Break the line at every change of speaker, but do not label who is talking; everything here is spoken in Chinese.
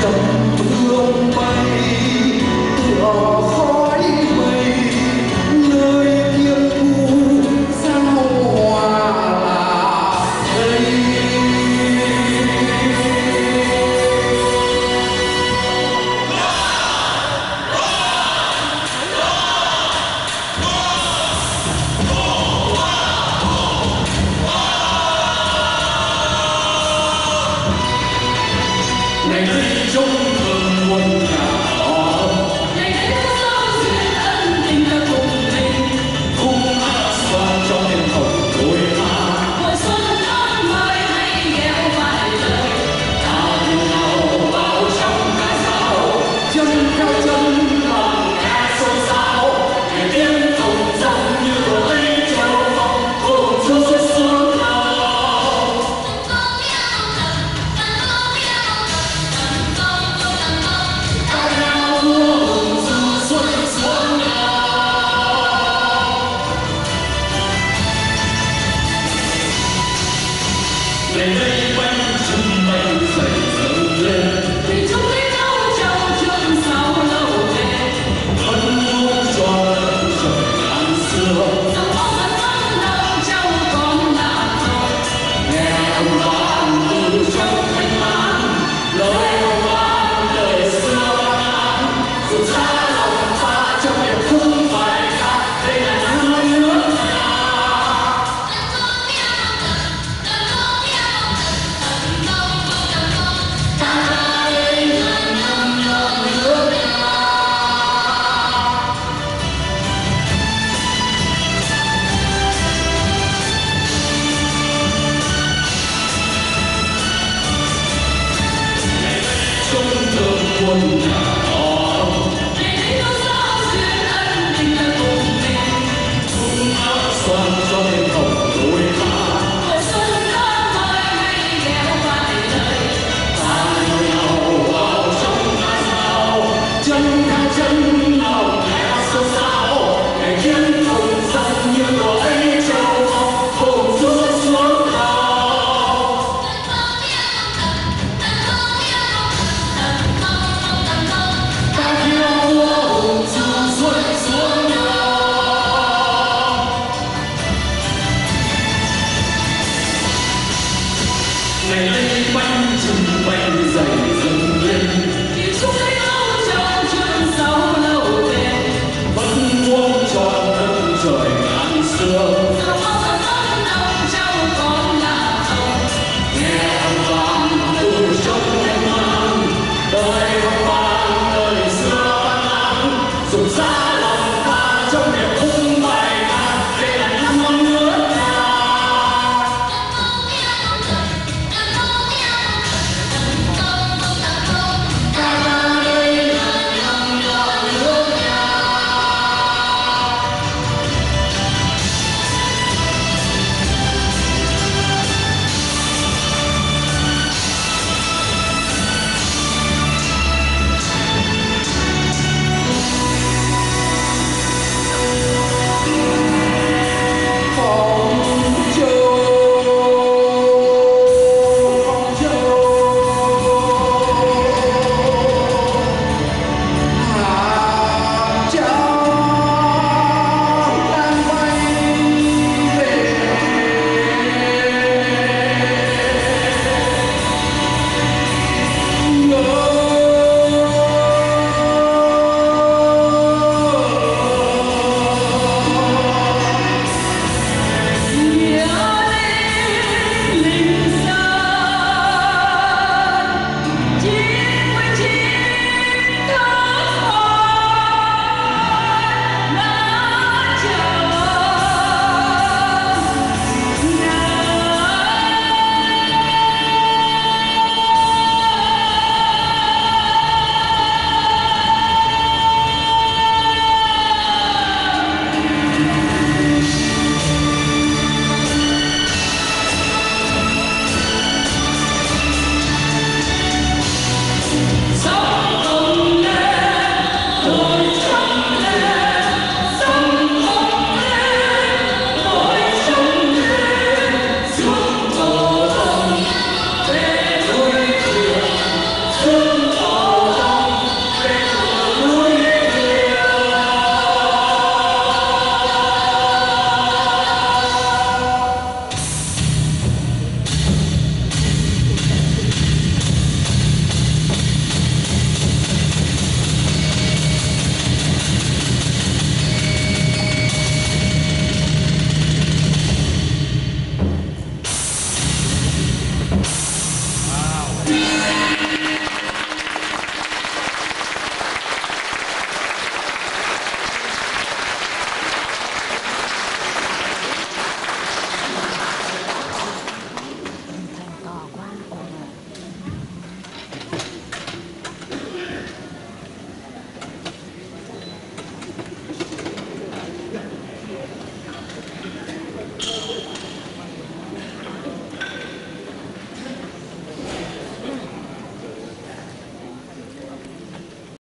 что Amen. 我